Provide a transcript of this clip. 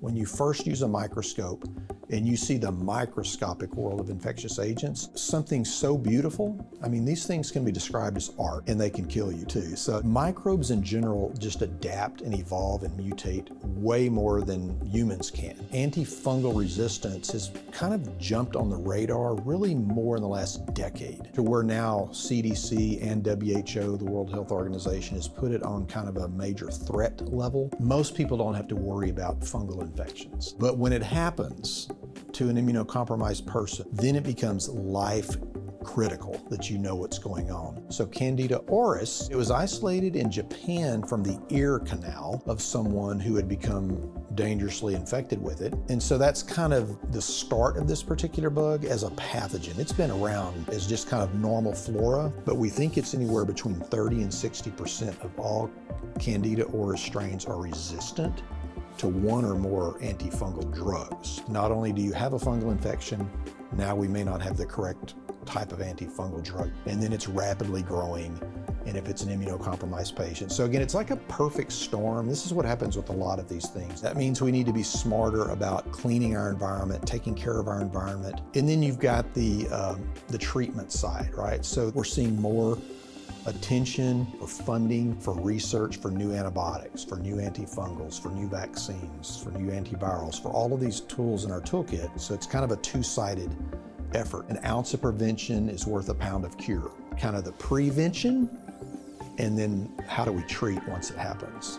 When you first use a microscope and you see the microscopic world of infectious agents, something so beautiful. I mean, these things can be described as art and they can kill you too. So microbes in general just adapt and evolve and mutate way more than humans can. Antifungal resistance has kind of jumped on the radar really more in the last decade to where now CDC and WHO, the World Health Organization, has put it on kind of a major threat level. Most people don't have to worry about fungal infections. But when it happens, to an immunocompromised person, then it becomes life critical that you know what's going on. So Candida auris, it was isolated in Japan from the ear canal of someone who had become dangerously infected with it. And so that's kind of the start of this particular bug as a pathogen. It's been around as just kind of normal flora, but we think it's anywhere between 30 and 60% of all Candida auris strains are resistant to one or more antifungal drugs. Not only do you have a fungal infection, now we may not have the correct type of antifungal drug. And then it's rapidly growing and if it's an immunocompromised patient. So again, it's like a perfect storm. This is what happens with a lot of these things. That means we need to be smarter about cleaning our environment, taking care of our environment. And then you've got the, um, the treatment side, right? So we're seeing more attention or funding for research for new antibiotics, for new antifungals, for new vaccines, for new antivirals, for all of these tools in our toolkit. So it's kind of a two-sided effort. An ounce of prevention is worth a pound of cure. Kind of the prevention, and then how do we treat once it happens?